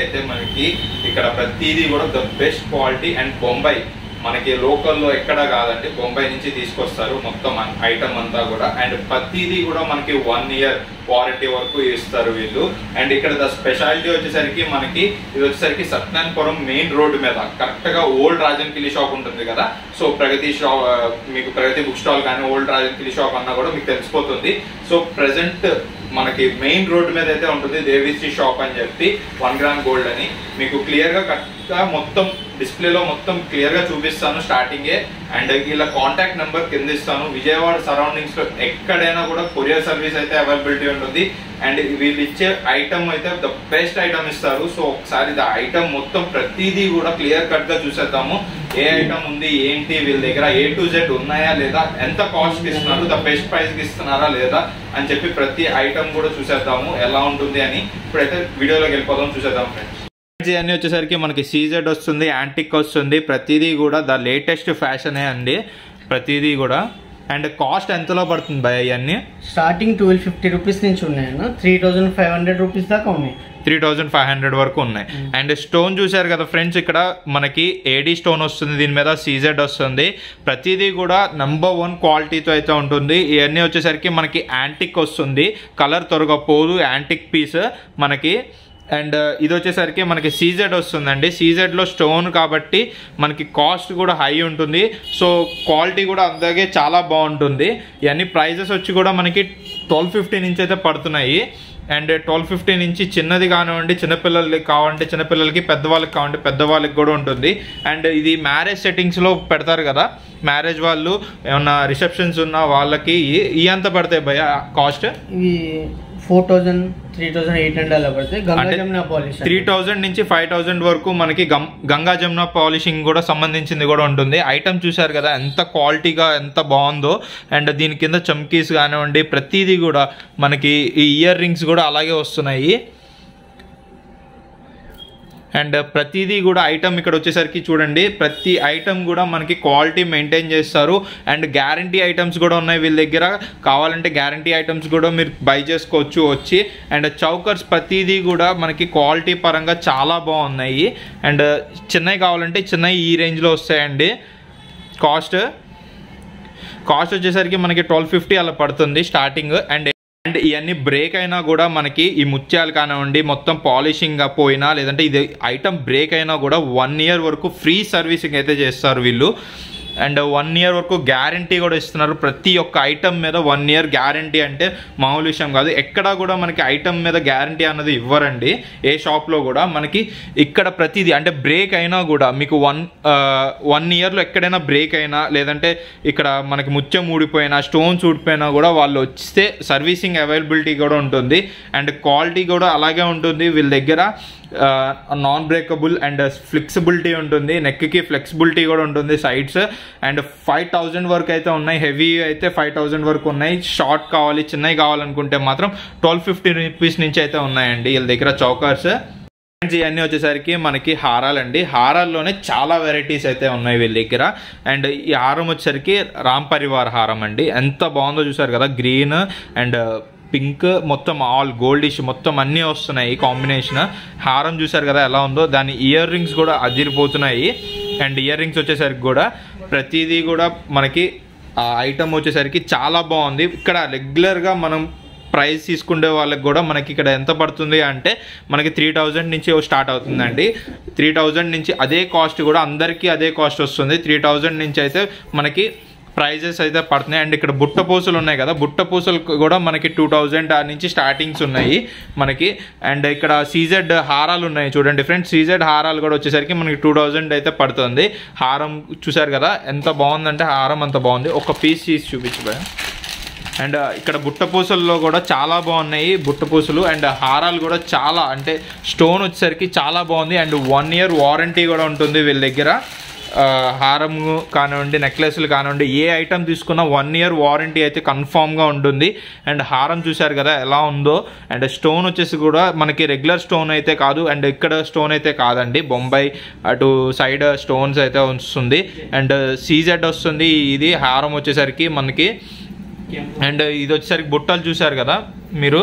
అయితే మనకి ఇక్కడ ప్రతిదీ కూడా the best quality and Bombay మనకి లోకల్లో ఎక్కడ కాదండి బొంబాయి నుంచి తీసుకొస్తారు మొత్తం ఐటమ్ అంతా కూడా. అండ్ ప్రతిదీ కూడా మనకి వన్ ఇయర్ వారంటీ వరకు ఇస్తారు వీళ్ళు. అండ్ ఇక్కడ ద స్పెషాలిటీ వచ్చేసరికి మనకి ఇది వచ్చేసరికి సత్యనారాయణపురం మెయిన్ రోడ్డు మీద కరెక్ట్గా ఓల్డ్ రాజన్ కిలి షాప్ ఉంటుంది కదా. సో ప్రగతి షాప్ మీకు ప్రగతి బుక్ స్టాల్ కానీ ఓల్డ్ రాజన్ కిలి షాప్ అన్నా కూడా మీకు తెలిసిపోతుంది. సో ప్రెసెంట్ మనకి మెయిన్ రోడ్డు మీద అయితే ఉంటుంది దేవిశ్రీ షాప్ అని చెప్పి వన్ గ్రామ్ గోల్డ్ అని. మీకు క్లియర్గా కరెక్ట్గా మొత్తం డిస్ప్లేలో మొత్తం క్లియర్గా చూపిస్తాను స్టార్టింగే అండ్ ఇలా కాంటాక్ట్ నెంబర్ కింద ఇస్తాను. విజయవాడ సరౌండింగ్స్లో ఎక్కడైనా కూడా కొరియర్ సర్వీస్ అయితే అవైలబిలిటీ ఉంటుంది. అండ్ వీళ్ళు ఇచ్చే ఐటమ్ అయితే ద బెస్ట్ ఐటమ్ ఇస్తారు. సో ఒకసారి ద ఐటమ్ మొత్తం ప్రతిదీ కూడా క్లియర్ కట్గా చూసేద్దాము. ఏ ఐటమ్ ఉంది ఏంటి వీళ్ళ దగ్గర ఏ టు జెడ్ ఉన్నాయా లేదా ఎంత కాస్ట్ ఇస్తున్నారు ద బెస్ట్ ప్రైస్కి ఇస్తున్నారా లేదా అని చెప్పి ప్రతి ఐటమ్ కూడా చూసేద్దాము. ఎలా ఉంటుంది అని ఇప్పుడైతే వీడియోలోకి వెళ్ళిపోదాం చూసేద్దాం ఫ్రెండ్స్ అన్ని వచ్చేసరికి మనకి సీజెడ్ వస్తుంది యాంటిక్ వస్తుంది. ప్రతిదీ కూడా ద లేటెస్ట్ ఫ్యాషనే అండి. ప్రతిదీ కూడా. అండ్ కాస్ట్ ఎంతలో పడుతుంది భయ ఇవన్నీ స్టార్టింగ్ ట్వెల్వ్ ఫిఫ్టీ రూపీస్ నుంచి ఉన్నాయన్న three thousand five hundred rupees దాకా ఉన్నాయి. త్రీ థౌజండ్ ఫైవ్ హండ్రెడ్ వరకు ఉన్నాయి. అండ్ స్టోన్ చూశారు కదా ఫ్రెండ్స్ ఇక్కడ మనకి ఏడీ స్టోన్ వస్తుంది. దీని మీద సీజెడ్ వస్తుంది. ప్రతిదీ కూడా నంబర్ వన్ క్వాలిటీతో అయితే ఉంటుంది. ఇవన్నీ వచ్చేసరికి మనకి యాంటిక్ వస్తుంది. కలర్ త్వరగా పోదు. యాంటిక్ పీస్ మనకి అండ్ uh, ఇది వచ్చేసరికి మనకి సీజెడ్ వస్తుందండి. సీజెడ్లో స్టోన్ కాబట్టి మనకి కాస్ట్ కూడా హై ఉంటుంది. సో క్వాలిటీ కూడా అందాగే చాలా బాగుంటుంది. ఇవన్నీ ప్రైజెస్ వచ్చి కూడా మనకి ట్వెల్వ్ ఫిఫ్టీ నుంచి అయితే పడుతున్నాయి. అండ్ ట్వెల్వ్ ఫిఫ్టీ నుంచి చిన్నది కానివ్వండి చిన్నపిల్లలకి కావాలంటే చిన్నపిల్లలకి పెద్దవాళ్ళకి కావాలంటే పెద్దవాళ్ళకి కూడా ఉంటుంది. అండ్ ఇది మ్యారేజ్ సెట్టింగ్స్లో పెడతారు కదా. మ్యారేజ్ వాళ్ళు ఏమన్నా రిసెప్షన్స్ ఉన్న వాళ్ళకి ఈ- అంత ఎంత పడతాయి భయ cost four thousand three thousand eight hundred అలా పడతాయి గంగా అంటే జమున పాలిష్ త్రీ థౌజండ్ నుంచి ఫైవ్ థౌజండ్ వరకు మనకి గంగా జమున పాలిషింగ్ కూడా సంబంధించింది కూడా ఉంటుంది. ఐటమ్ చూశారు కదా ఎంత క్వాలిటీగా ఎంత బాగుందో. అండ్ దీని కింద చమ్కీస్ కానివ్వండి ప్రతిదీ కూడా మనకి ఈ ఇయర్ రింగ్స్ కూడా అలాగే వస్తున్నాయి. అండ్ ప్రతిదీ కూడా ఐటమ్ ఇక్కడ వచ్చేసరికి చూడండి ప్రతి ఐటమ్ కూడా మనకి క్వాలిటీ మెయింటైన్ చేస్తారు. అండ్ గ్యారంటీ ఐటమ్స్ కూడా ఉన్నాయి వీళ్ళ దగ్గర. కావాలంటే గ్యారంటీ ఐటమ్స్ కూడా మీరు బై చేసుకోవచ్చు వచ్చి. అండ్ చౌకర్స్ ప్రతిదీ కూడా మనకి క్వాలిటీ పరంగా చాలా బాగున్నాయి. అండ్ చిన్నవి కావాలంటే చిన్నవి ఈ రేంజ్లో వస్తాయండి. కాస్ట్ కాస్ట్ వచ్చేసరికి మనకి ట్వెల్వ్ ఫిఫ్టీ అలా పడుతుంది స్టార్టింగ్ అండ్ అండ్ ఇవన్నీ బ్రేక్ అయినా కూడా మనకి ఈ ముత్యాలు కానివ్వండి మొత్తం పాలిషింగ్ పోయినా లేదంటే ఇది ఐటమ్ బ్రేక్ అయినా కూడా వన్ ఇయర్ వరకు ఫ్రీ సర్వీసింగ్ అయితే చేస్తారు వీళ్ళు. అండ్ వన్ ఇయర్ వరకు గ్యారంటీ కూడా ఇస్తున్నారు. ప్రతి ఒక్క ఐటమ్ మీద వన్ ఇయర్ గ్యారంటీ అంటే మామూలు విషయం కాదు. ఎక్కడా కూడా మనకి ఐటమ్ మీద గ్యారంటీ అన్నది ఇవ్వరండి. ఏ షాప్లో కూడా మనకి ఇక్కడ ప్రతిదీ అంటే బ్రేక్ అయినా కూడా మీకు వన్ వన్ ఇయర్లో ఎక్కడైనా బ్రేక్ అయినా లేదంటే ఇక్కడ మనకి ముత్యం ఊడిపోయినా స్టోన్స్ ఊడిపోయినా కూడా వాళ్ళు వస్తే సర్వీసింగ్ అవైలబిలిటీ కూడా ఉంటుంది. అండ్ క్వాలిటీ కూడా అలాగే ఉంటుంది. వీళ్ళ దగ్గర నాన్ బ్రేకబుల్ అండ్ ఫ్లెక్సిబిలిటీ ఉంటుంది. నెక్కి ఫ్లెక్సిబిలిటీ కూడా ఉంటుంది సైడ్స్ అండ్ ఫైవ్ థౌజండ్ వరకు అయితే ఉన్నాయి. హెవీ అయితే ఫైవ్ థౌజండ్ వరకు ఉన్నాయి. షార్ట్ కావాలి చిన్నవి కావాలనుకుంటే మాత్రం ట్వెల్వ్ ఫిఫ్టీ రూపీస్ నుంచి అయితే ఉన్నాయండి. వీళ్ళ దగ్గర చౌకర్స్. ఫ్రెండ్స్ ఇవన్నీ వచ్చేసరికి మనకి హారాలండి. హారాల్లోనే చాలా వెరైటీస్ అయితే ఉన్నాయి వీళ్ళ దగ్గర. అండ్ ఈ హారం వచ్చేసరికి రామ్ పరివార్ హారం అండి. ఎంత బాగుందో చూసారు కదా? గ్రీన్ అండ్ పింక్ మొత్తం ఆల్ గోల్డిష్ మొత్తం అన్నీ వస్తున్నాయి కాంబినేషన్. హారం చూసారు కదా ఎలా ఉందో? దాని ఇయర్ రింగ్స్ కూడా అదిరిపోతున్నాయి. అండ్ ఇయర్ రింగ్స్ వచ్చేసరికి కూడా ప్రతిదీ కూడా మనకి ఆ ఐటమ్ వచ్చేసరికి చాలా బాగుంది. ఇక్కడ రెగ్యులర్గా మనం ప్రైస్ తీసుకునే వాళ్ళకి కూడా మనకి ఇక్కడ ఎంత పడుతుంది అంటే మనకి త్రీ థౌజండ్ నుంచి స్టార్ట్ అవుతుందండి. త్రీ థౌజండ్ నుంచి అదే కాస్ట్ కూడా అందరికీ అదే కాస్ట్ వస్తుంది. త్రీ థౌజండ్ నుంచి అయితే మనకి ప్రైజెస్ అయితే పడుతున్నాయి. అండ్ ఇక్కడ బుట్ట పూసలు ఉన్నాయి కదా బుట్ట పూసలు కూడా మనకి టూ థౌజండ్ నుంచి స్టార్టింగ్స్ ఉన్నాయి మనకి. అండ్ ఇక్కడ సీజెడ్ హారాలు ఉన్నాయి చూడండి డిఫరెంట్ సీజెడ్ హారాలు కూడా వచ్చేసరికి మనకి టూ అయితే పడుతుంది. హారం చూసారు కదా ఎంత బాగుందంటే హారం అంత బాగుంది. ఒక పీస్ తీసి చూపించబోయా అండ్ ఇక్కడ బుట్ట పూసల్లో కూడా చాలా బాగున్నాయి బుట్ట పూసలు. అండ్ హారాలు కూడా చాలా అంటే స్టోన్ వచ్చేసరికి చాలా బాగుంది. అండ్ వన్ ఇయర్ వారంటీ కూడా ఉంటుంది వీళ్ళ దగ్గర. హారము కానివ్వండి నెక్లెస్లు కానివ్వండి ఏ ఐటమ్ తీసుకున్నా వన్ ఇయర్ వారంటీ అయితే కన్ఫామ్గా ఉంటుంది. అండ్ హారం చూశారు కదా ఎలా ఉందో. అండ్ స్టోన్ వచ్చేసి కూడా మనకి రెగ్యులర్ స్టోన్ అయితే కాదు. అండ్ ఇక్కడ స్టోన్ అయితే కాదండి. బొంబాయి అటు సైడ్ స్టోన్స్ అయితే వస్తుంది. అండ్ సీజెడ్ వస్తుంది. ఇది హారం వచ్చేసరికి మనకి. అండ్ ఇది వచ్చేసరికి బుట్టలు చూశారు కదా మీరు.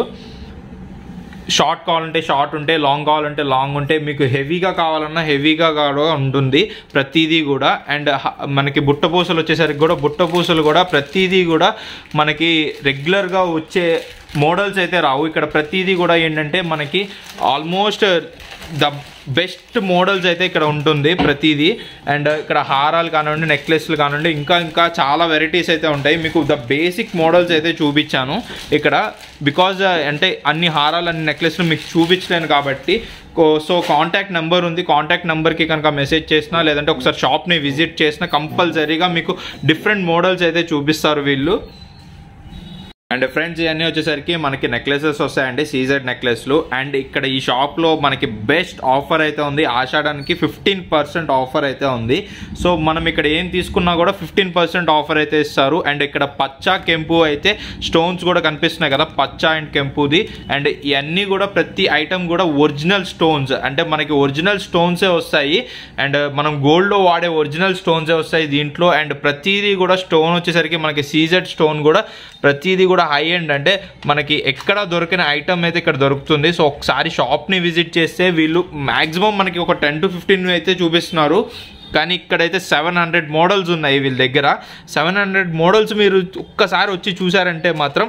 షార్ట్ కావాలంటే షార్ట్ ఉంటే లాంగ్ కావాలంటే లాంగ్ ఉంటే మీకు హెవీగా కావాలన్నా హెవీగా కూడా ఉంటుంది ప్రతిదీ కూడా. అండ్ మనకి బుట్ట పూసలు వచ్చేసరికి కూడా బుట్ట పూసలు కూడా ప్రతిదీ కూడా మనకి రెగ్యులర్గా వచ్చే మోడల్స్ అయితే రావు. ఇక్కడ ప్రతిదీ కూడా ఏంటంటే మనకి ఆల్మోస్ట్ ద బెస్ట్ మోడల్స్ అయితే ఇక్కడ ఉంటుంది ప్రతిదీ. అండ్ ఇక్కడ హారాలు కానివ్వండి నెక్లెస్లు కానివ్వండి ఇంకా ఇంకా చాలా వెరైటీస్ అయితే ఉంటాయి. మీకు ద బేసిక్ మోడల్స్ అయితే చూపించాను. ఇక్కడ బికాజ్ అంటే అన్ని హారాలు అన్ని నెక్లెస్లు మీకు చూపించలేను కాబట్టి సో కాంటాక్ట్ నెంబర్ ఉంది. కాంటాక్ట్ నెంబర్కి కనుక మెసేజ్ చేసినా లేదంటే ఒకసారి షాప్ని విజిట్ చేసినా కంపల్సరీగా మీకు డిఫరెంట్ మోడల్స్ అయితే చూపిస్తారు వీళ్ళు. అండ్ ఫ్రెండ్స్ ఇవన్నీ వచ్చేసరికి మనకి నెక్లెసెస్ వస్తాయండి సీజెడ్ నెక్లెస్లు అండ్ ఇక్కడ ఈ షాప్లో మనకి బెస్ట్ ఆఫర్ అయితే ఉంది. ఆషాఢానికి ఫిఫ్టీన్ పర్సెంట్ ఆఫర్ అయితే ఉంది. సో మనం ఇక్కడ ఏం తీసుకున్నా కూడా ఫిఫ్టీన్ పర్సెంట్ ఆఫర్ అయితే ఇస్తారు. అండ్ ఇక్కడ పచ్చ కెంపు అయితే స్టోన్స్ కూడా కనిపిస్తున్నాయి కదా పచ్చ అండ్ కెంపుది. అండ్ ఇవన్నీ కూడా ప్రతి ఐటమ్ కూడా ఒరిజినల్ స్టోన్స్ అంటే మనకి ఒరిజినల్ స్టోన్సే వస్తాయి. అండ్ మనం గోల్డ్లో వాడే ఒరిజినల్ స్టోన్సే వస్తాయి దీంట్లో. అండ్ ప్రతిదీ కూడా స్టోన్ వచ్చేసరికి మనకి సీజెడ్ స్టోన్ కూడా ప్రతిదీ కూడా హై ఎండ్ అంటే మనకి ఎక్కడ దొరికిన ఐటమ్ అయితే ఇక్కడ దొరుకుతుంది. సో ఒకసారి షాప్ని విజిట్ చేస్తే వీళ్ళు మ్యాక్సిమం మనకి ఒక టెన్ టు ఫిఫ్టీన్ అయితే చూపిస్తున్నారు. కానీ ఇక్కడైతే సెవెన్ హండ్రెడ్ మోడల్స్ ఉన్నాయి వీళ్ళ దగ్గర. సెవెన్ హండ్రెడ్ మోడల్స్ మీరు ఒక్కసారి వచ్చి చూసారంటే మాత్రం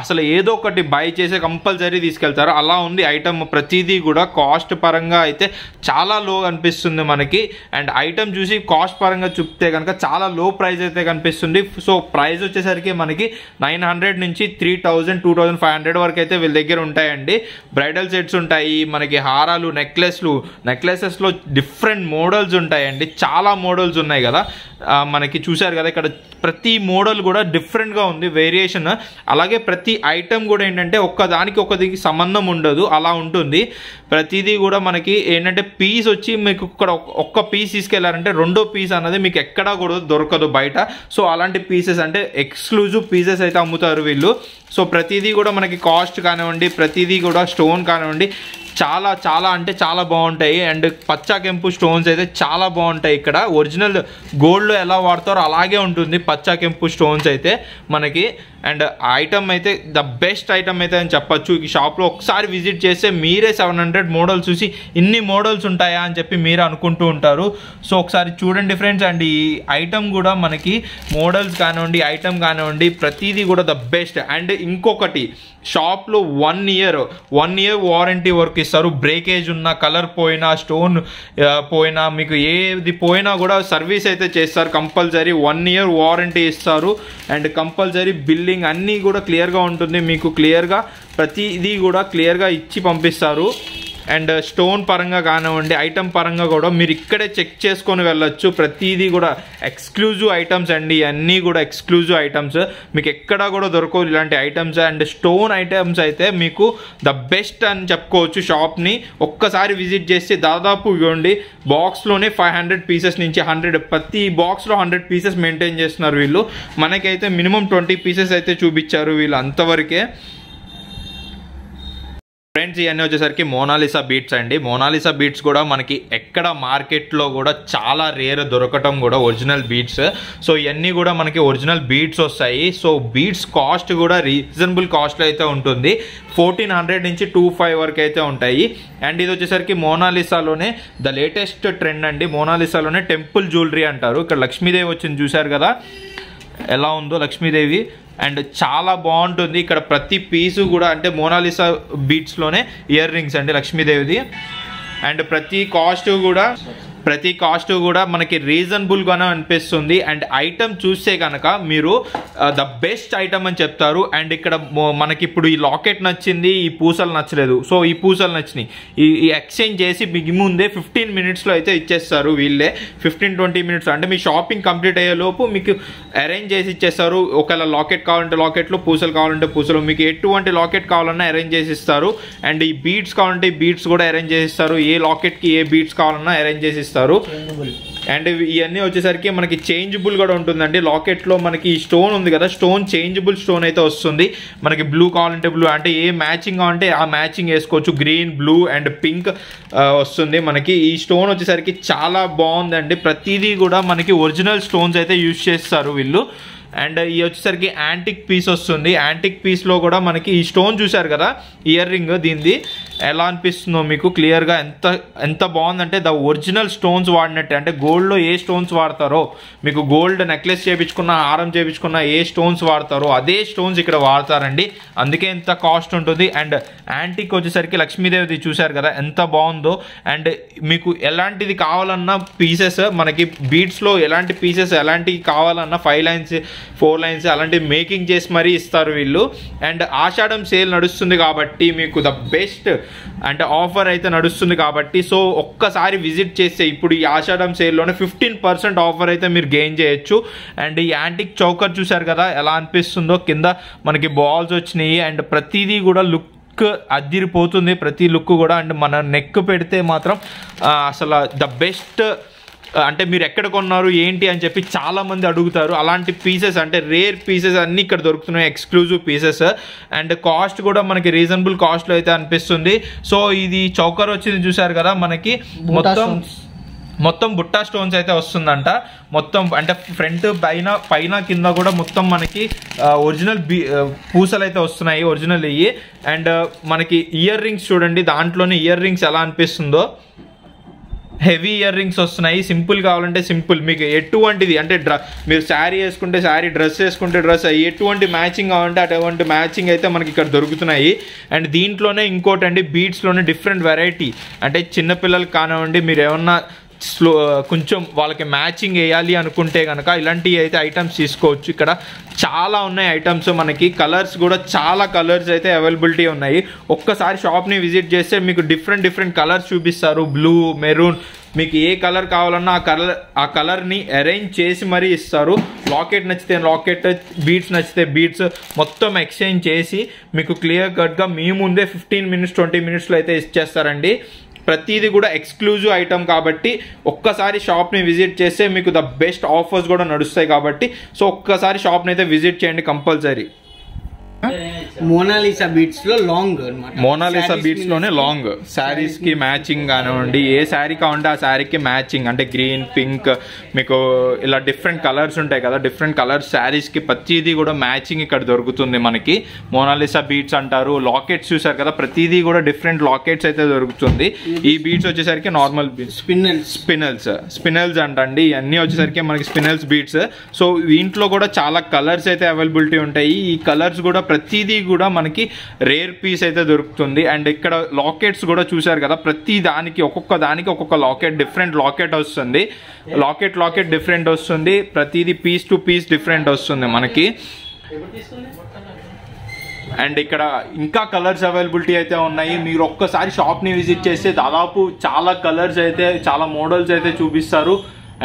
అసలు ఏదో ఒకటి బై చేసే కంపల్సరీ తీసుకెళ్తారు. అలా ఉంది ఐటమ్ ప్రతిదీ కూడా కాస్ట్ పరంగా అయితే చాలా లో అనిపిస్తుంది మనకి. అండ్ ఐటమ్ చూసి కాస్ట్ పరంగా చూపితే కనుక చాలా లో ప్రైస్ అయితే కనిపిస్తుంది. సో ప్రైస్ వచ్చేసరికి మనకి నైన్ హండ్రెడ్ నుంచి three thousand two thousand five hundred వరకు అయితే వీళ్ళ దగ్గర ఉంటాయండి. బ్రైడల్ సెట్స్ ఉంటాయి మనకి హారాలు నెక్లెస్లు నెక్లెసెస్లో డిఫరెంట్ మోడల్స్ ఉంటాయండి. చాలా మోడల్స్ ఉన్నాయి కదా. మనకి చూశారు కదా ఇక్కడ ప్రతి మోడల్ కూడా డిఫరెంట్గా ఉంది వేరియేషన్ అలాగే ప్రతి ఐటెం కూడా ఏంటంటే ఒక్కదానికి ఒకదికి సంబంధం ఉండదు అలా ఉంటుంది. ప్రతిదీ కూడా మనకి ఏంటంటే పీస్ వచ్చి మీకు ఇక్కడ ఒక్క పీస్ తీసుకెళ్ళారంటే రెండో పీస్ అన్నది మీకు ఎక్కడా కూడా దొరకదు బయట. సో అలాంటి పీసెస్ అంటే ఎక్స్క్లూజివ్ పీసెస్ అయితే అమ్ముతారు వీళ్ళు. సో ప్రతిదీ కూడా మనకి కాస్ట్ కానివ్వండి ప్రతిదీ కూడా స్టోన్ కానివ్వండి చాలా చాలా అంటే చాలా బాగుంటాయి. అండ్ పచ్చా కెంపు స్టోన్స్ అయితే చాలా బాగుంటాయి ఇక్కడ. ఒరిజినల్ గోల్డ్లో ఎలా వాడతారో అలాగే ఉంటుంది పచ్చా కెంపు స్టోన్స్ అయితే మనకి. అండ్ ఐటమ్ అయితే ద బెస్ట్ ఐటమ్ అయితే అని చెప్పొచ్చు. ఈ షాప్లో ఒకసారి విజిట్ చేస్తే మీరే సెవెన్ హండ్రెడ్ మోడల్స్ చూసి ఇన్ని మోడల్స్ ఉంటాయా అని చెప్పి మీరు అనుకుంటూ ఉంటారు. సో ఒకసారి చూడండి ఫ్రెండ్స్. అండ్ ఈ ఐటమ్ కూడా మనకి మోడల్స్ కానివ్వండి ఐటమ్ కానివ్వండి ప్రతిదీ కూడా ద బెస్ట్. అండ్ ఇంకొకటి షాప్లో one year one year warranty work చూపిస్తారు. బ్రేకేజ్ ఉన్న కలర్ పోయినా స్టోన్ పోయినా మీకు ఏది పోయినా కూడా సర్వీస్ అయితే చేస్తారు. కంపల్సరీ వన్ ఇయర్ వారంటీ ఇస్తారు. అండ్ కంపల్సరీ బిల్లింగ్ అన్నీ కూడా క్లియర్గా ఉంటుంది. మీకు క్లియర్గా ప్రతిదీ కూడా క్లియర్గా ఇచ్చి పంపిస్తారు. అండ్ స్టోన్ పరంగా కానివ్వండి ఐటమ్ పరంగా కూడా మీరు ఇక్కడే చెక్ చేసుకొని వెళ్ళొచ్చు. ప్రతిదీ కూడా ఎక్స్క్లూజివ్ ఐటమ్స్ అండి. అన్నీ కూడా ఎక్స్క్లూజివ్ ఐటమ్స్. మీకు ఎక్కడా కూడా దొరకవు ఇలాంటి ఐటమ్స్. అండ్ స్టోన్ ఐటమ్స్ అయితే మీకు ద బెస్ట్ అని చెప్పుకోవచ్చు షాప్ని. ఒక్కసారి విజిట్ చేస్తే దాదాపు ఇవ్వండి బాక్స్లోనే ఫైవ్ హండ్రెడ్ పీసెస్ నుంచి హండ్రెడ్ ప్రతి బాక్స్లో హండ్రెడ్ పీసెస్ మెయింటైన్ చేస్తున్నారు వీళ్ళు. మనకైతే మినిమం ట్వంటీ పీసెస్ అయితే చూపించారు వీళ్ళు అంతవరకే. ఫ్రెండ్స్ ఇవన్నీ వచ్చేసరికి మోనాలిసా బీట్స్ అండి. మోనాలిసా బీట్స్ కూడా మనకి ఎక్కడ మార్కెట్లో కూడా చాలా రేర్ దొరకటం కూడా ఒరిజినల్ బీట్స్. సో ఇవన్నీ కూడా మనకి ఒరిజినల్ బీట్స్ వస్తాయి. సో బీట్స్ కాస్ట్ కూడా రీజనబుల్ కాస్ట్లో అయితే ఉంటుంది. ఫోర్టీన్ హండ్రెడ్ నుంచి టూ ఫైవ్ వరకు అయితే ఉంటాయి. అండ్ ఇది వచ్చేసరికి మోనాలిసాలోనే ద లేటెస్ట్ ట్రెండ్ అండి. మోనాలిసాలోనే టెంపుల్ జ్యువెలరీ అంటారు. ఇక్కడ లక్ష్మీదేవి వచ్చింది చూశారు కదా? ఎలా ఉందో లక్ష్మీదేవి? అండ్ చాలా బాగుంటుంది. ఇక్కడ ప్రతి పీసు కూడా అంటే మోనాలిసా బీట్స్లోనే ఇయర్ రింగ్స్ అండి లక్ష్మీదేవిది. అండ్ ప్రతి కాస్ట్ కూడా ప్రతి కాస్ట్ కూడా మనకి రీజనబుల్గానే అనిపిస్తుంది. అండ్ ఐటమ్ చూస్తే కనుక మీరు ద బెస్ట్ ఐటమ్ అని చెప్తారు. అండ్ ఇక్కడ మనకి ఇప్పుడు ఈ లాకెట్ నచ్చింది ఈ పూసలు నచ్చలేదు. సో ఈ పూసలు నచ్చినాయి. ఈ ఎక్స్చేంజ్ చేసి మీకు ముందే ఫిఫ్టీన్ మినిట్స్లో అయితే ఇచ్చేస్తారు వీళ్ళే. ఫిఫ్టీన్ ట్వంటీ మినిట్స్ అంటే మీ షాపింగ్ కంప్లీట్ అయ్యే లోపు మీకు అరేంజ్ చేసి ఇచ్చేస్తారు. ఒకవేళ లాకెట్ కావాలంటే లాకెట్లు పూసలు కావాలంటే పూసలు. మీకు ఎటువంటి లాకెట్ కావాలన్నా అరేంజ్ చేసి ఇస్తారు. అండ్ ఈ బీట్స్ కావాలంటే బీట్స్ కూడా అరేంజ్ చేసి ఇస్తారు. ఏ లాకెట్కి ఏ బీట్స్ కావాలన్నా అరేంజ్ చేసి ఇస్తారు అండ్ ఇవి- ఇవన్నీ వచ్చేసరికి మనకి చేంజబుల్ కూడా ఉంటుందండి. లాకెట్లో మనకి ఈ స్టోన్ ఉంది కదా స్టోన్ చేంజబుల్ స్టోన్ అయితే వస్తుంది. మనకి బ్లూ కావాలంటే బ్లూ అంటే ఏ మ్యాచింగ్ కావాలంటే ఆ మ్యాచింగ్ వేసుకోవచ్చు. గ్రీన్ బ్లూ అండ్ పింక్ వస్తుంది మనకి. ఈ స్టోన్ వచ్చేసరికి చాలా బాగుందండి. ప్రతిదీ కూడా మనకి ఒరిజినల్ స్టోన్స్ అయితే యూజ్ చేస్తారు వీళ్ళు. అండ్ ఈ వచ్చేసరికి యాంటిక్ పీస్ వస్తుంది. యాంటిక్ పీస్లో కూడా మనకి ఈ స్టోన్ చూశారు కదా ఇయర్ రింగ్ దీనిది. ఎలా అనిపిస్తుందో మీకు క్లియర్గా ఎంత ఎంత బాగుందంటే ద ఒరిజినల్ స్టోన్స్ వాడినట్టే. అంటే గోల్డ్లో ఏ స్టోన్స్ వాడతారో మీకు గోల్డ్ నెక్లెస్ చేపించుకున్న హారం చేపించుకున్న ఏ స్టోన్స్ వాడతారో అదే స్టోన్స్ ఇక్కడ వాడతారండి. అందుకే ఎంత కాస్ట్ ఉంటుంది. అండ్ యాంటీకి వచ్చేసరికి లక్ష్మీదేవిది చూశారు కదా ఎంత బాగుందో. అండ్ మీకు ఎలాంటిది కావాలన్నా పీసెస్ మనకి బీట్స్లో ఎలాంటి పీసెస్ ఎలాంటివి కావాలన్నా ఫైవ్ లైన్స్ ఫోర్ లైన్స్ అలాంటివి మేకింగ్ చేసి మరీ ఇస్తారు వీళ్ళు. అండ్ ఆషాఢం సేల్ నడుస్తుంది కాబట్టి మీకు ద బెస్ట్ అంటే ఆఫర్ అయితే నడుస్తుంది కాబట్టి సో ఒక్కసారి విజిట్ చేస్తే ఇప్పుడు ఈ ఆషాఢం సేల్లోనే ఫిఫ్టీన్ పర్సెంట్ ఆఫర్ అయితే మీరు గెయిన్ చేయొచ్చు. అండ్ ఈ యాంటిక్ చౌకర్ చూసారు కదా ఎలా అనిపిస్తుందో? కింద మనకి బాల్స్ వచ్చినాయి. అండ్ ప్రతిదీ కూడా లుక్ అద్దిరిపోతుంది. ప్రతి లుక్ కూడా. అండ్ మన నెక్ పెడితే మాత్రం అసలు ద బెస్ట్ అంటే మీరు ఎక్కడ కొన్నారు ఏంటి అని చెప్పి చాలా మంది అడుగుతారు. అలాంటి పీసెస్ అంటే రేర్ పీసెస్ అన్నీ ఇక్కడ దొరుకుతున్నాయి ఎక్స్క్లూజివ్ పీసెస్ అండ్ కాస్ట్ కూడా మనకి రీజనబుల్ కాస్ట్లో అయితే అనిపిస్తుంది. సో ఇది చౌకర్ వచ్చింది చూసారు కదా మనకి. మొత్తం. మొత్తం బుట్టా స్టోన్స్ అయితే వస్తుందంట. మొత్తం అంటే ఫ్రంట్ పైన పైన కింద కూడా మొత్తం మనకి ఒరిజినల్ పూసలు అయితే వస్తున్నాయి ఒరిజినల్ ఇవి. అండ్ మనకి ఇయర్ రింగ్స్ చూడండి దాంట్లోనే ఇయర్ రింగ్స్ ఎలా అనిపిస్తుందో. హెవీ ఇయర్ రింగ్స్ వస్తున్నాయి. సింపుల్ కావాలంటే సింపుల్. మీకు ఎటువంటిది? అంటే డ్ర మీరు శారీ వేసుకుంటే శారీ డ్రెస్ వేసుకుంటే డ్రెస్ ఎటువంటి మ్యాచింగ్ కావాలంటే అటువంటి మ్యాచింగ్ అయితే మనకి ఇక్కడ దొరుకుతున్నాయి. అండ్ దీంట్లోనే ఇంకోటి అండి బీట్స్లోనే డిఫరెంట్ వెరైటీ. అంటే చిన్నపిల్లలకి కానివ్వండి మీరు ఏమన్నా స్లో కొంచెం వాళ్ళకి మ్యాచింగ్ వేయాలి అనుకుంటే కనుక ఇలాంటివి అయితే ఐటమ్స్ తీసుకోవచ్చు. ఇక్కడ చాలా ఉన్నాయి ఐటమ్స్ మనకి కలర్స్ కూడా చాలా కలర్స్ అయితే అవైలబిలిటీ ఉన్నాయి. ఒక్కసారి షాప్ని విజిట్ చేస్తే మీకు డిఫరెంట్ డిఫరెంట్ కలర్స్ చూపిస్తారు. Blue maroon. మీకు ఏ కలర్ కావాలన్నా ఆ కలర్ ఆ కలర్ని అరేంజ్ చేసి మరీ ఇస్తారు. లాకెట్ నచ్చితే లాకెట్ బీట్స్ నచ్చితే బీట్స్ మొత్తం ఎక్స్చేంజ్ చేసి మీకు క్లియర్ కట్గా మీ ముందే ఫిఫ్టీన్ మినిట్స్ ట్వంటీ మినిట్స్లో అయితే ఇచ్చేస్తారండి. ప్రతిదీ కూడా ఎక్స్క్లూజివ్ ఐటమ్ కాబట్టి ఒక్కసారి షాప్ని విజిట్ చేస్తే మీకు ద బెస్ట్ ఆఫర్స్ కూడా నడుస్తాయి కాబట్టి సో ఒక్కసారి షాప్ని అయితే విజిట్ చేయండి కంపల్సరీ మోనాలిసా బీట్స్లో లాంగ్ అనమాట మోనాలిసా బీట్స్లోనే లాంగ్. శారీస్కి మ్యాచింగ్ కానివ్వండి ఏ శారీ కావాలంటే ఆ శారీకి మ్యాచింగ్ అంటే గ్రీన్ పింక్ మీకు ఇలా డిఫరెంట్ కలర్స్ ఉంటాయి కదా డిఫరెంట్ కలర్స్ శారీస్కి ప్రతిదీ కూడా మ్యాచింగ్ ఇక్కడ దొరుకుతుంది మనకి. మోనాలిసా బీట్స్ అంటారు లాకెట్స్ చూసారు కదా ప్రతిదీ కూడా డిఫరెంట్ లాకెట్స్ అయితే దొరుకుతుంది. ఈ బీట్స్ వచ్చేసరికి నార్మల్ బీట్స్ స్పిన్నల్స్ స్పినల్స్ స్పినల్స్ అంటండి ఇవన్నీ వచ్చేసరికి మనకి స్పినల్స్ బీట్స్. సో దీంట్లో కూడా చాలా కలర్స్ అయితే అవైలబిలిటీ ఉంటాయి. ఈ కలర్స్ కూడా ప్రతిదీ కూడా మనకి రేర్ పీస్ అయితే దొరుకుతుంది. అండ్ ఇక్కడ లాకెట్స్ కూడా చూశారు కదా ప్రతి దానికి ఒక్కొక్క దానికి ఒక్కొక్క లాకెట్ డిఫరెంట్ లాకెట్ వస్తుంది. లాకెట్ లాకెట్ డిఫరెంట్ వస్తుంది. ప్రతిదీ పీస్ టు పీస్ డిఫరెంట్ వస్తుంది మనకి. అండ్ ఇక్కడ ఇంకా కలర్స్ అవైలబిలిటీ అయితే ఉన్నాయి. మీరు ఒక్కసారి షాప్ని విజిట్ చేస్తే దాదాపు చాలా కలర్స్ అయితే చాలా మోడల్స్ అయితే చూపిస్తారు.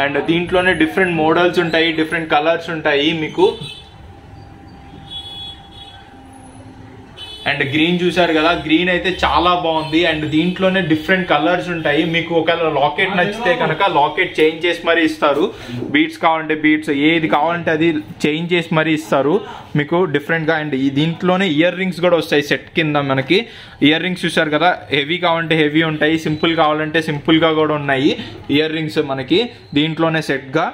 అండ్ దీంట్లోనే డిఫరెంట్ మోడల్స్ ఉంటాయి డిఫరెంట్ కలర్స్ ఉంటాయి మీకు. అండ్ గ్రీన్ చూసారు కదా గ్రీన్ అయితే చాలా బాగుంది. అండ్ దీంట్లోనే డిఫరెంట్ కలర్స్ ఉంటాయి. మీకు ఒకవేళ లాకెట్ నచ్చితే కనుక లాకెట్ చేంజ్ చేసి మరీ ఇస్తారు. బీట్స్ కావాలంటే బీట్స్ ఏది కావాలంటే అది చేంజ్ చేసి మరీ ఇస్తారు. మీకు డిఫరెంట్గా అండ్ ఈ దీంట్లోనే ఇయర్ రింగ్స్ కూడా వస్తాయి సెట్ కింద మనకి. ఇయర్ రింగ్స్ చూసారు కదా హెవీ కావాలంటే హెవీ ఉంటాయి. సింపుల్ కావాలంటే సింపుల్గా కూడా ఉన్నాయి. ఇయర్ రింగ్స్ మనకి దీంట్లోనే సెట్గా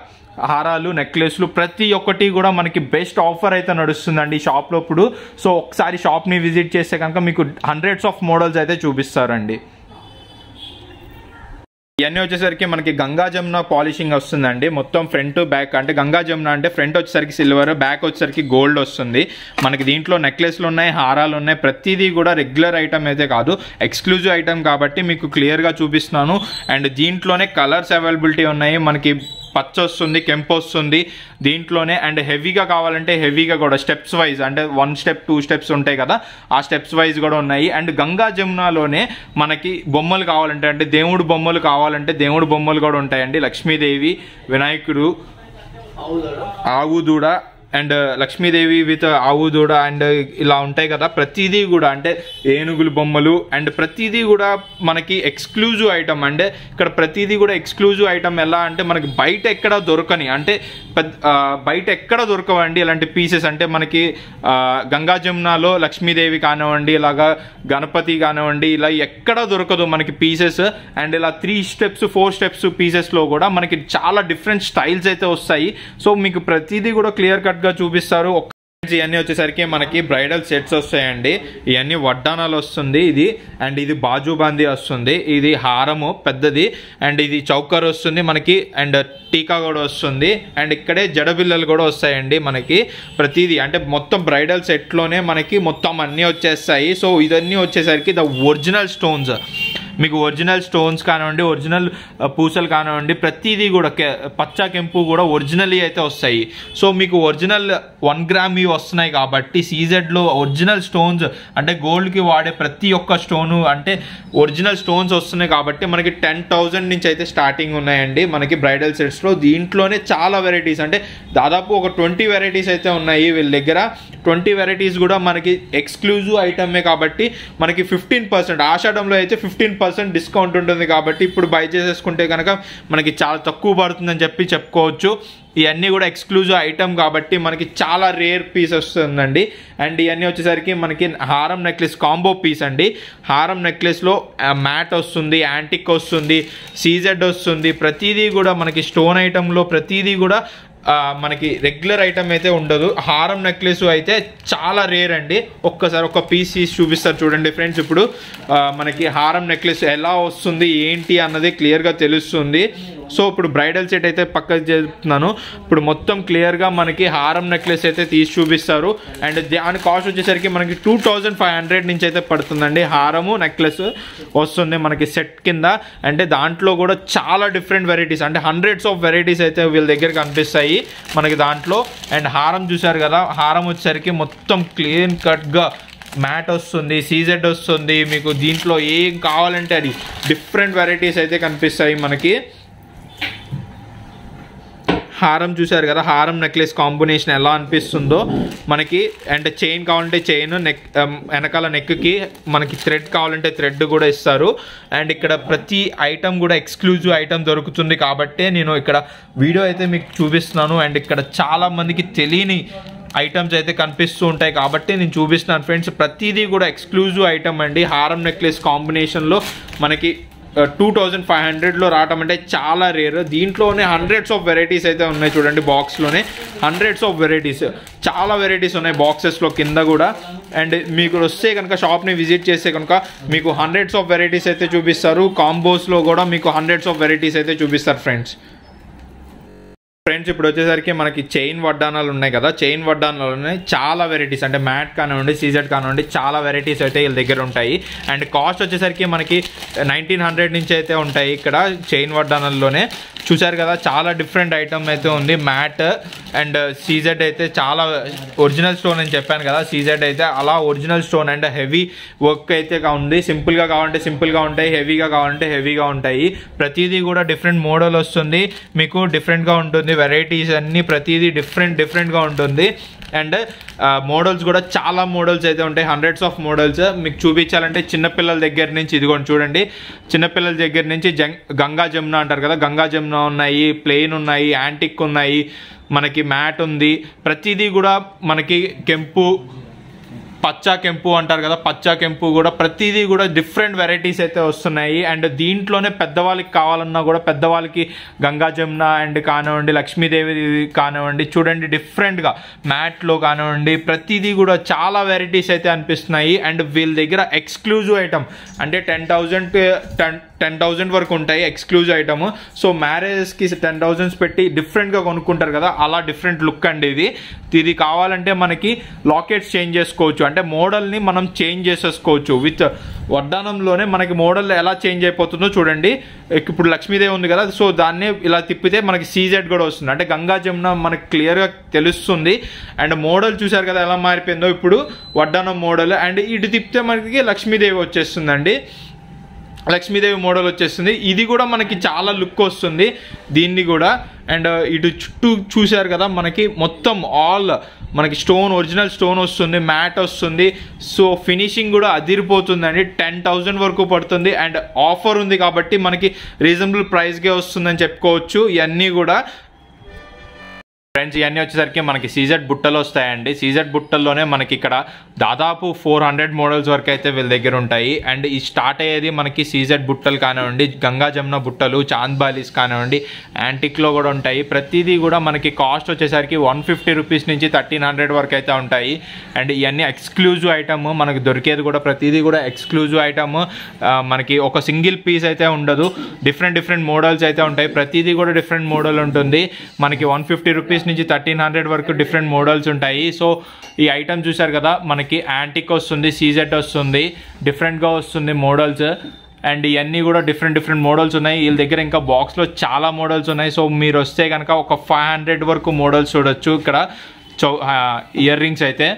హారాలు నెక్లెస్లు ప్రతి ఒక్కటి కూడా మనకి బెస్ట్ ఆఫర్ అయితే నడుస్తుందండి ఈ షాప్లో ఇప్పుడు. సో ఒకసారి షాప్ని విజిట్ చేస్తే కనుక మీకు హండ్రెడ్స్ ఆఫ్ మోడల్స్ అయితే చూపిస్తారండి. ఇవన్నీ వచ్చేసరికి మనకి గంగా జమున పాలిషింగ్ వస్తుందండి. మొత్తం ఫ్రంట్ బ్యాక్ అంటే గంగా జమున అంటే ఫ్రంట్ వచ్చేసరికి సిల్వర్ బ్యాక్ వచ్చేసరికి గోల్డ్ వస్తుంది. మనకి దీంట్లో నెక్లెస్లు ఉన్నాయి హారాలు ఉన్నాయి. ప్రతిదీ కూడా రెగ్యులర్ ఐటమ్ అయితే కాదు ఎక్స్క్లూజివ్ ఐటమ్ కాబట్టి మీకు క్లియర్గా చూపిస్తున్నాను. అండ్ దీంట్లోనే కలర్స్ అవైలబిలిటీ ఉన్నాయి. మనకి పచ్చ వస్తుంది కెంపు వస్తుంది దీంట్లోనే అండ్ హెవీగా కావాలంటే హెవీగా కూడా స్టెప్స్ వైజ్ అంటే వన్ స్టెప్ టూ స్టెప్స్ ఉంటాయి కదా ఆ స్టెప్స్ వైజ్ కూడా ఉన్నాయి. అండ్ గంగా జమునాలోనే మనకి బొమ్మలు కావాలంటే అంటే దేవుడు బొమ్మలు కావాలంటే దేవుడు బొమ్మలు కూడా ఉంటాయండి. లక్ష్మీదేవి వినాయకుడు ఆవు దూడ అండ్ uh, లక్ష్మీదేవి విత్ ఆవు దూడ అండ్ ఇలా ఉంటాయి కదా ప్రతిదీ కూడా అంటే ఏనుగులు బొమ్మలు అండ్ ప్రతిదీ కూడా మనకి ఎక్స్క్లూజివ్ ఐటమ్ అంటే ఇక్కడ ప్రతిదీ కూడా ఎక్స్క్లూజివ్ ఐటమ్ ఎలా అంటే మనకి బయట ఎక్కడ దొరకని అంటే పెద్ద uh, బయట ఎక్కడ దొరకవండి ఇలాంటి పీసెస్ అంటే మనకి uh, గంగా జమునాలో లక్ష్మీదేవి కానివ్వండి ఇలాగా గణపతి కానివ్వండి ఇలా ఎక్కడ దొరకదు మనకి పీసెస్ అండ్ ఇలా త్రీ స్టెప్స్ ఫోర్ స్టెప్స్ పీసెస్లో కూడా మనకి చాలా డిఫరెంట్ స్టైల్స్ అయితే వస్తాయి. సో మీకు ప్రతిదీ కూడా క్లియర్ కట్ గా చూపిస్తారు. ఒక్క ఇవన్నీ వచ్చేసరికి మనకి బ్రైడల్ సెట్స్ వస్తాయండి. ఇవన్నీ వడ్డానాలు వస్తుంది ఇది. అండ్ ఇది బాజుబాందీ వస్తుంది. ఇది హారము పెద్దది. అండ్ ఇది చౌకర్ వస్తుంది మనకి. అండ్ టీకా కూడా వస్తుంది. అండ్ ఇక్కడే జడబిల్లలు కూడా వస్తాయండి మనకి. ప్రతిదీ అంటే మొత్తం బ్రైడల్ సెట్లోనే మనకి మొత్తం అన్నీ వచ్చేస్తాయి. సో ఇదన్నీ వచ్చేసరికి ద ఒరిజినల్ స్టోన్స్ మీకు ఒరిజినల్ స్టోన్స్ కానివ్వండి ఒరిజినల్ పూసలు కానివ్వండి ప్రతిదీ కూడా పచ్చ కెంపు కూడా ఒరిజినల్ అయితే వస్తాయి. సో మీకు ఒరిజినల్ వన్ గ్రామ్ ఇవి వస్తున్నాయి కాబట్టి సీజెడ్లో ఒరిజినల్ స్టోన్స్ అంటే గోల్డ్కి వాడే ప్రతి ఒక్క స్టోను అంటే ఒరిజినల్ స్టోన్స్ వస్తున్నాయి కాబట్టి మనకి టెన్ థౌజండ్ నుంచి అయితే స్టార్టింగ్ ఉన్నాయండి. మనకి బ్రైడల్ సెట్స్లో దీంట్లోనే చాలా వెరైటీస్ అంటే దాదాపు ఒక ట్వంటీ వెరైటీస్ అయితే ఉన్నాయి వీళ్ళ దగ్గర. ట్వంటీ వెరైటీస్ కూడా మనకి ఎక్స్క్లూజివ్ ఐటమే కాబట్టి మనకి ఫిఫ్టీన్ పర్సెంట్ ఆషాఢంలో అయితే ఫిఫ్టీన్ పర్సెంట్ డిస్కౌంట్ ఉంటుంది కాబట్టి ఇప్పుడు బై చేసేసుకుంటే కనుక మనకి చాలా తక్కువ పడుతుందని చెప్పి చెప్పుకోవచ్చు. ఇవన్నీ కూడా ఎక్స్క్లూజివ్ ఐటమ్ కాబట్టి మనకి చాలా రేర్ పీస్ వస్తుందండి. అండ్ ఇవన్నీ వచ్చేసరికి మనకి హారం నెక్లెస్ కాంబో పీస్ అండి. హారం నెక్లెస్లో మ్యాట్ వస్తుంది యాంటిక్ వస్తుంది సీజెడ్ వస్తుంది. ప్రతిదీ కూడా మనకి స్టోన్ ఐటెంలో ప్రతిదీ కూడా మనకి రెగ్యులర్ ఐటమ్ అయితే ఉండదు. హారం నెక్లెస్ అయితే చాలా రేర్ అండి. ఒక్కసారి ఒక పీస్ తీసి చూపిస్తారు చూడండి ఫ్రెండ్స్ ఇప్పుడు. మనకి హారం నెక్లెస్ ఎలా వస్తుంది ఏంటి అన్నది క్లియర్గా తెలుస్తుంది. సో ఇప్పుడు బ్రైడల్ సెట్ అయితే పక్కకు చెప్తున్నాను ఇప్పుడు మొత్తం క్లియర్గా మనకి హారం నెక్లెస్ అయితే తీసి చూపిస్తారు. అండ్ దాని కాస్ట్ వచ్చేసరికి మనకి టూ థౌజండ్ ఫైవ్ హండ్రెడ్ నుంచి అయితే పడుతుందండి. హారము నెక్లెస్ వస్తుంది మనకి సెట్ కింద. అంటే దాంట్లో కూడా చాలా డిఫరెంట్ వెరైటీస్ అంటే హండ్రెడ్స్ ఆఫ్ వెరైటీస్ అయితే వీళ్ళ దగ్గర కనిపిస్తాయి మనకి దాంట్లో. అండ్ హారం చూసారు కదా హారం వచ్చేసరికి మొత్తం క్లీన్ కట్గా మ్యాట్ వస్తుంది సీజెడ్ వస్తుంది. మీకు దీంట్లో ఏం కావాలంటే అది డిఫరెంట్ వెరైటీస్ అయితే కనిపిస్తాయి మనకి. హారం చూసారు కదా హారం నెక్లెస్ కాంబినేషన్ ఎలా అనిపిస్తుందో మనకి అండ్ చైన్ కావాలంటే చైన్ నెక్ um, వెనకాల నెక్కి మనకి థ్రెడ్ కావాలంటే థ్రెడ్ కూడా ఇస్తారు. అండ్ ఇక్కడ ప్రతి ఐటమ్ కూడా ఎక్స్క్లూజివ్ ఐటమ్ దొరుకుతుంది కాబట్టే నేను ఇక్కడ వీడియో అయితే మీకు చూపిస్తున్నాను. అండ్ ఇక్కడ చాలామందికి తెలియని ఐటమ్స్ అయితే కనిపిస్తూ ఉంటాయి కాబట్టి నేను చూపిస్తున్నాను. ఫ్రెండ్స్ ప్రతిదీ కూడా ఎక్స్క్లూజివ్ ఐటమ్ అండి. హారం నెక్లెస్ కాంబినేషన్లో మనకి టూ థౌజండ్ ఫైవ్ హండ్రెడ్లో రావటం అంటే చాలా రేర్. దీంట్లోనే హండ్రెడ్స్ ఆఫ్ వెరైటీస్ అయితే ఉన్నాయి చూడండి బాక్స్లోనే. హండ్రెడ్స్ ఆఫ్ వెరైటీస్ చాలా వెరైటీస్ ఉన్నాయి బాక్సెస్లో కింద కూడా. అండ్ మీకు వస్తే కనుక షాప్ని విజిట్ చేస్తే కనుక మీకు హండ్రెడ్స్ ఆఫ్ వెరైటీస్ అయితే చూపిస్తారు. కాంబోస్లో కూడా మీకు హండ్రెడ్స్ ఆఫ్ వెరైటీస్ అయితే చూపిస్తారు ఫ్రెండ్స్ ఫ్రెండ్స్ ఇప్పుడు వచ్చేసరికి మనకి చైన్ వడ్డానాలు ఉన్నాయి కదా. చైన్ వడ్డానాలు ఉన్నాయి చాలా వెరైటీస్ అంటే మ్యాట్ కానివ్వండి సీజెడ్ కానివ్వండి చాలా వెరైటీస్ అయితే వీళ్ళ దగ్గర ఉంటాయి. అండ్ కాస్ట్ వచ్చేసరికి మనకి నైన్టీన్ హండ్రెడ్ నుంచి అయితే ఉంటాయి ఇక్కడ చైన్ వడ్డానాల్లోనే చూసారు కదా చాలా డిఫరెంట్ ఐటమ్ అయితే ఉంది. మ్యాట్ అండ్ సీజెడ్ అయితే చాలా ఒరిజినల్ స్టోన్ అని చెప్పాను కదా. సీజెడ్ అయితే అలా original stone and heavy work అయితే ఉంది. సింపుల్గా కావాలంటే సింపుల్గా ఉంటాయి హెవీగా కావాలంటే హెవీగా ఉంటాయి. ప్రతిదీ కూడా డిఫరెంట్ మోడల్ వస్తుంది. మీకు డిఫరెంట్గా ఉంటుంది. వెరైటీస్ అన్నీ ప్రతిదీ డిఫరెంట్ డిఫరెంట్గా ఉంటుంది. అండ్ మోడల్స్ కూడా చాలా మోడల్స్ అయితే ఉంటాయి. హండ్రెడ్స్ ఆఫ్ మోడల్స్ మీకు చూపించాలంటే చిన్నపిల్లల దగ్గర నుంచి ఇదిగోండి చూడండి. చిన్నపిల్లల దగ్గర నుంచి గంగా జమున అంటారు కదా. గంగా జమున ఉన్నాయి ప్లెయిన్ ఉన్నాయి యాంటిక్ ఉన్నాయి. మనకి మ్యాట్ ఉంది. ప్రతిదీ కూడా మనకి కెంపు పచ్చా కెంపు అంటారు కదా పచ్చా కెంపు కూడా ప్రతిదీ కూడా డిఫరెంట్ వెరైటీస్ అయితే వస్తున్నాయి. అండ్ దీంట్లోనే పెద్దవాళ్ళకి కావాలన్నా కూడా పెద్దవాళ్ళకి గంగా జమున అండ్ కానివ్వండి లక్ష్మీదేవి కానివ్వండి చూడండి డిఫరెంట్గా మ్యాట్లో కానివ్వండి ప్రతిదీ కూడా చాలా వెరైటీస్ అయితే అనిపిస్తున్నాయి. అండ్ వీళ్ళ దగ్గర ఎక్స్క్లూజివ్ ఐటమ్ అంటే ten thousand ten ten thousand వరకు ఉంటాయి ఎక్స్క్లూజివ్ ఐటమ్ సో మ్యారేజెస్కి టెన్ థౌజండ్స్ పెట్టి డిఫరెంట్గా కొనుక్కుంటారు కదా అలా డిఫరెంట్ లుక్ అండి ఇది. ఇది కావాలంటే మనకి లాకెట్స్ చేంజ్ చేసుకోవచ్చు. అంటే మోడల్ని మనం చేంజ్ చేసేసుకోవచ్చు. విత్ వడ్డానంలోనే మనకి మోడల్ ఎలా చేంజ్ అయిపోతుందో చూడండి. ఇప్పుడు లక్ష్మీదేవి ఉంది కదా సో దాన్ని ఇలా తిప్పితే మనకి సీజెడ్ కూడా వస్తుంది. అంటే గంగా జమున మనకి క్లియర్గా తెలుస్తుంది. అండ్ మోడల్ చూసారు కదా ఎలా మారిపోయిందో ఇప్పుడు వడ్డానం మోడల్. అండ్ ఇటు తిప్పితే మనకి లక్ష్మీదేవి వచ్చేస్తుందండి. లక్ష్మీదేవి మోడల్ వచ్చేస్తుంది. ఇది కూడా మనకి చాలా లుక్ వస్తుంది. దీన్ని కూడా. అండ్ uh, ఇటు చుట్టూ చూశారు కదా మనకి మొత్తం ఆల్ మనకి స్టోన్ ఒరిజినల్ స్టోన్ వస్తుంది మ్యాట్ వస్తుంది. సో ఫినిషింగ్ కూడా అదిరిపోతుందండి. టెన్ థౌజండ్ వరకు పడుతుంది. అండ్ ఆఫర్ ఉంది కాబట్టి మనకి రీజనబుల్ ప్రైస్కే వస్తుందని చెప్పుకోవచ్చు. ఇవన్నీ కూడా ఫ్రెండ్స్ ఇవన్నీ వచ్చేసరికి మనకి సీజెడ్ బుట్టలు వస్తాయండి. సీజెడ్ బుట్టల్లోనే మనకి ఇక్కడ దాదాపు ఫోర్ హండ్రెడ్ మోడల్స్ వరకు అయితే వీళ్ళ దగ్గర ఉంటాయి. అండ్ ఈ స్టార్ట్ అయ్యేది మనకి సీజెడ్ బుట్టలు కానివ్వండి గంగా జమున బుట్టలు చాంద్ బాలీస్ కానివ్వండి యాంటిక్లో కూడా ఉంటాయి. ప్రతిదీ కూడా మనకి కాస్ట్ వచ్చేసరికి వన్ ఫిఫ్టీ రూపీస్ నుంచి థర్టీన్ హండ్రెడ్ వరకు అయితే ఉంటాయి. అండ్ ఇవన్నీ ఎక్స్క్లూజివ్ ఐటమ్ మనకి దొరికేది కూడా ప్రతిదీ కూడా ఎక్స్క్లూజివ్ ఐటమ్ మనకి ఒక సింగిల్ పీస్ అయితే ఉండదు. డిఫరెంట్ డిఫరెంట్ మోడల్స్ అయితే ఉంటాయి. ప్రతిదీ కూడా డిఫరెంట్ మోడల్ ఉంటుంది. మనకి వన్ ఫిఫ్టీ రూపీస్ నుంచి థర్టీన్ హండ్రెడ్ వరకు డిఫరెంట్ మోడల్స్ ఉంటాయి. సో ఈ ఐటమ్ చూసారు కదా మనకి యాంటిక్ వస్తుంది సీజెట్ వస్తుంది డిఫరెంట్గా వస్తుంది మోడల్స్ అండ్ ఇవన్నీ కూడా డిఫరెంట్ డిఫరెంట్ మోడల్స్ ఉన్నాయి. వీళ్ళ దగ్గర ఇంకా బాక్స్లో చాలా మోడల్స్ ఉన్నాయి. సో మీరు వస్తే కనుక ఒక ఫైవ్ హండ్రెడ్ వరకు మోడల్స్ చూడొచ్చు. ఇక్కడ చౌ ఇయర్ రింగ్స్ అయితే.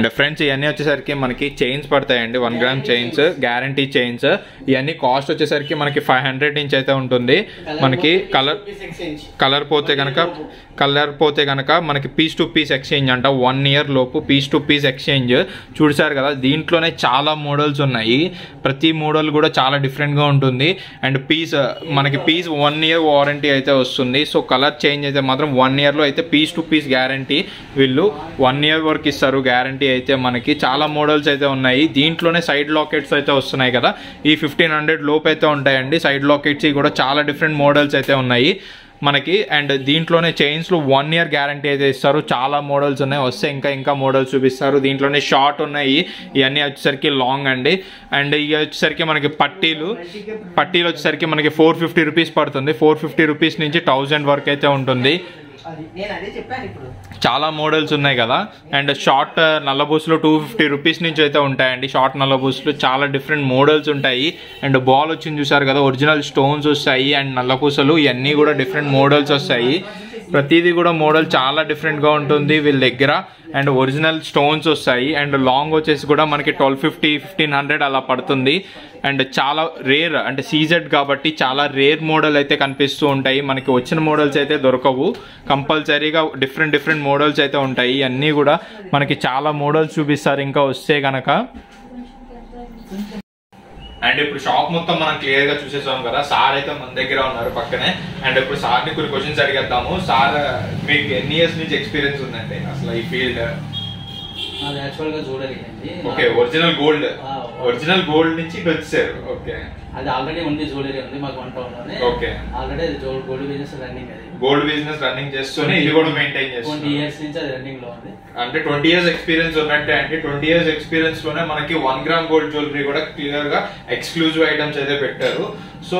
అండ్ ఫ్రెండ్స్ ఇవన్నీ వచ్చేసరికి మనకి చైన్స్ పడతాయండి. One gram chains guarantee chains ఇవన్నీ కాస్ట్ వచ్చేసరికి మనకి ఫైవ్ హండ్రెడ్ నుంచి అయితే ఉంటుంది. మనకి కలర్ కలర్ పోతే కనుక కలర్ పోతే కనుక మనకి పీస్ టు పీస్ ఎక్స్చేంజ్ అంట. వన్ ఇయర్ లోపు పీస్ టు పీస్ ఎక్స్చేంజ్ చూసారు కదా దీంట్లోనే చాలా మోడల్స్ ఉన్నాయి. ప్రతి మోడల్ కూడా చాలా డిఫరెంట్గా ఉంటుంది. అండ్ పీస్ మనకి పీస్ వన్ ఇయర్ వారంటీ అయితే వస్తుంది. సో కలర్ చేంజ్ అయితే మాత్రం వన్ ఇయర్లో అయితే పీస్ టు పీస్ గ్యారంటీ వీళ్ళు వన్ ఇయర్ వరకు ఇస్తారు గ్యారంటీ అయితే మనకి చాలా మోడల్స్ అయితే ఉన్నాయి. దీంట్లోనే సైడ్ లాకెట్స్ అయితే వస్తున్నాయి కదా. ఈ ఫిఫ్టీన్ హండ్రెడ్ లోపు అయితే ఉంటాయండి. సైడ్ లాకెట్స్ కూడా చాలా డిఫరెంట్ మోడల్స్ అయితే ఉన్నాయి. మనకి అండ్ దీంట్లోనే చైన్స్లో వన్ ఇయర్ గ్యారంటీ అయితే ఇస్తారు. చాలా మోడల్స్ ఉన్నాయి. వస్తే ఇంకా ఇంకా మోడల్స్ చూపిస్తారు. దీంట్లోనే షార్ట్ ఉన్నాయి. ఇవన్నీ వచ్చేసరికి లాంగ్ అండి. అండ్ ఇవి వచ్చేసరికి మనకి పట్టీలు. పట్టీలు వచ్చేసరికి మనకి ఫోర్ ఫిఫ్టీ రూపీస్ పడుతుంది. ఫోర్ ఫిఫ్టీ రూపీస్ నుంచి థౌజండ్ వరకు అయితే ఉంటుంది. చాలా మోడల్స్ ఉన్నాయి కదా. అండ్ షార్ట్ నల్లబూసులు టూ ఫిఫ్టీ రూపీస్ నుంచి అయితే ఉంటాయండి. షార్ట్ నల్లబూసులు చాలా డిఫరెంట్ మోడల్స్ ఉంటాయి. అండ్ బాల్ వచ్చింది చూసారు కదా ఒరిజినల్ స్టోన్స్ వస్తాయి. అండ్ నల్లపూసలు ఇవన్నీ కూడా డిఫరెంట్ మోడల్స్ వస్తాయి. ప్రతిదీ కూడా మోడల్ చాలా డిఫరెంట్గా ఉంటుంది వీళ్ళ దగ్గర. అండ్ ఒరిజినల్ స్టోన్స్ వస్తాయి. అండ్ లాంగ్ వచ్చేసి కూడా మనకి ట్వెల్వ్ ఫిఫ్టీ ఫిఫ్టీన్ హండ్రెడ్ అలా పడుతుంది. అండ్ చాలా రేర్ అంటే సీజెడ్ కాబట్టి చాలా రేర్ మోడల్ అయితే కనిపిస్తూ ఉంటాయి. మనకి వచ్చిన మోడల్స్ అయితే దొరకవు. కంపల్సరీగా డిఫరెంట్ డిఫరెంట్ మోడల్స్ అయితే ఉంటాయి. అన్నీ కూడా మనకి చాలా మోడల్స్ చూపిస్తారు. ఇంకా వస్తే కనుక అండ్ ఇప్పుడు షాప్ మొత్తం మనం క్లియర్గా చూసేసాం కదా సార్ అయితే మన దగ్గర ఉన్నారు పక్కనే. అండ్ ఇప్పుడు సార్ని కొన్ని క్వశ్చన్స్ అడిగేద్దాము. సార్ మీకు ఎన్ని ఇయర్స్ నుంచి ఎక్స్పీరియన్స్ ఉందండి అసలు ఈ ఫీల్డ్ అది యాక్చువల్గా చూడలేదండి okay original gold original gold నుంచి వచ్చారు ఓకే. అది ఆల్రెడీ ఉంది జ్యువెలరీ ఉంది మాకు వన్ టౌన్లోనే. Okay. ఆల్రెడీ అది గోల్డ్ బిజినెస్ రన్నింగ్ అది. గోల్డ్ బిజినెస్ రన్నింగ్ చేస్తూనే ఇది కూడా మెయింటైన్ ట్వంటీ చేస్తుంది ఇయర్స్ నుంచి అది రన్నింగ్లో ఉంది. అంటే ట్వంటీ ఇయర్స్ ఎక్స్పీరియన్స్ ఉన్నట్టే అంటే ట్వంటీ ఇయర్స్ ఎక్స్పీరియన్స్లోనే మనకి వన్ గ్రామ్ గోల్డ్ జ్యువెలరీ కూడా క్లియర్గా ఎక్స్క్లూజివ్ ఐటమ్స్ అయితే పెట్టారు. సో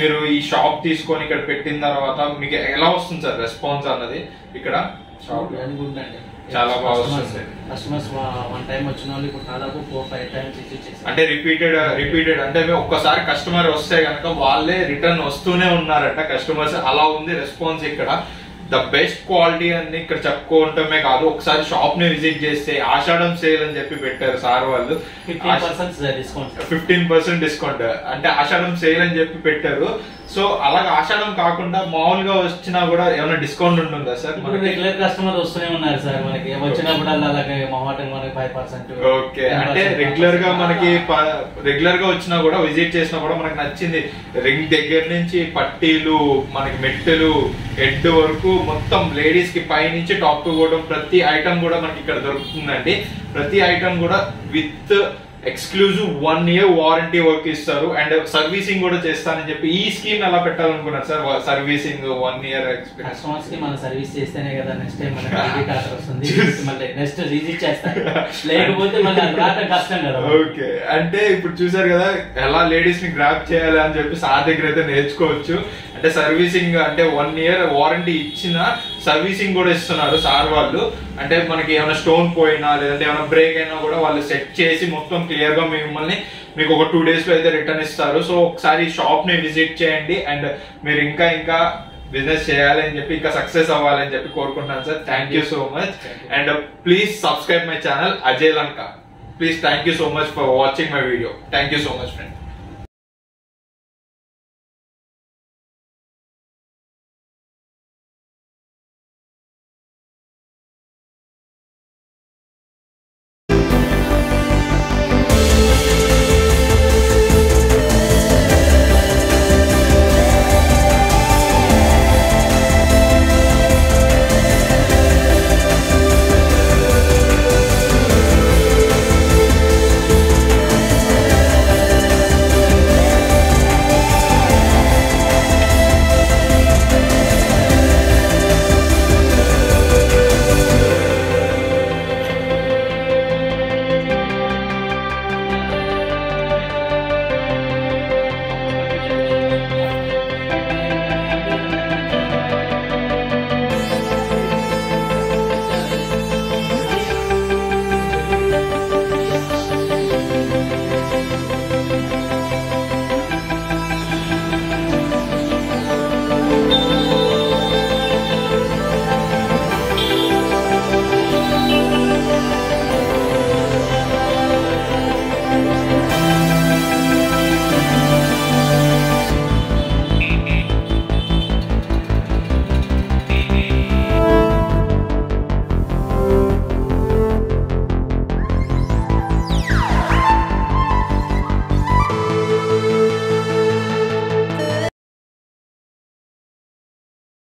మీరు ఈ షాప్ తీసుకొని ఇక్కడ పెట్టిన తర్వాత మీకు ఎలా వస్తుంది సార్ రెస్పాన్స్ అన్నది ఇక్కడ? షాప్ గుడ్ అండి. చాలా బాగా వస్తుంది. కస్టమర్స్ వన్ టైం వచ్చిన వాళ్ళు ఇప్పుడు దాదాపు ఫోర్ ఫైవ్ టైమ్స్ అంటే రిపీటెడ్ రిపీటెడ్ అంటే ఒక్కసారి కస్టమర్ వస్తే కనుక వాళ్ళే రిటర్న్ వస్తూనే ఉన్నారట. కస్టమర్స్ అలా ఉంది రెస్పాన్స్ ఇక్కడ. ద బెస్ట్ క్వాలిటీ అని ఇక్కడ చెప్పుకోవటమే కాదు. ఒకసారి షాప్ని విజిట్ చేస్తే ఆషాఢం సేల్ అని చెప్పి పెట్టారు సార్ వాళ్ళు. ఫిఫ్టీన్ పర్సెంట్ డిస్కౌంట్ అంటే ఆషాఢం సేల్ అని చెప్పి పెట్టారు. సో అలాగే ఆషాఢం కాకుండా మామూలుగా వచ్చినా కూడా ఏమైనా డిస్కౌంట్ ఉంటుందా సార్? మనకి రెగ్యులర్ కస్టమర్ వస్తూనే ఉన్నారు సార్ మనకి. వచ్చినప్పుడు అలాగే మొహమాటం మనకి ఫైవ్ పర్సెంట్ ఓకే. అంటే రెగ్యులర్గా మనకి రెగ్యులర్గా వచ్చినా కూడా విజిట్ చేసినా కూడా మనకి నచ్చింది. రింగ్ దగ్గర నుంచి పట్టీలు మనకి మెట్టెలు హెడ్ వరకు మొత్తం లేడీస్కి పై నుంచి టాప్ టు కూడా ప్రతి ఐటమ్ కూడా మనకి ఇక్కడ దొరుకుతుందండి. ప్రతి ఐటమ్ కూడా with exclusive one year warranty work ఇస్తారు. అండ్ సర్వీసింగ్ కూడా చేస్తానని చెప్పి ఈ స్కీమ్ ఎలా పెట్టాలనుకున్నారు సార్? సర్వీసింగ్ వన్ ఇయర్ కస్టమర్స్కి మనం సర్వీస్ చేస్తేనే కదా నెక్స్ట్ టైం మనకి క్రెడిట్ ఆర్డర్ వస్తుంది. మళ్ళీ నెక్స్ట్ విజిట్ చేస్తారు లేకపోతే మళ్ళీ రావడం కష్టం కదా. ఓకే. అంటే ఇప్పుడు చూసారు కదా ఎలా లేడీస్ని గ్రాప్ చేయాలి అని చెప్పి సార్ దగ్గర అయితే నేర్చుకోవచ్చు. అంటే సర్వీసింగ్ అంటే వన్ ఇయర్ వారంటీ ఇచ్చిన సర్వీసింగ్ కూడా ఇస్తున్నారు సార్ వాళ్ళు. అంటే మనకి ఏమైనా స్టోన్ పోయినా లేదంటే ఏమైనా బ్రేక్ అయినా కూడా వాళ్ళు సెట్ చేసి మొత్తం క్లియర్గా మిమ్మల్ని మీకు ఒక టూ డేస్లో అయితే రిటర్న్ ఇస్తారు. సో ఒకసారి షాప్ని విజిట్ చేయండి అండ్ మీరు ఇంకా ఇంకా బిజినెస్ చేయాలి అని చెప్పి ఇంకా సక్సెస్ అవ్వాలని చెప్పి కోరుకుంటున్నాను sir. Thank you so much and please subscribe my channel Ajay Lanka please thank you so much for watching my video thank you so much friend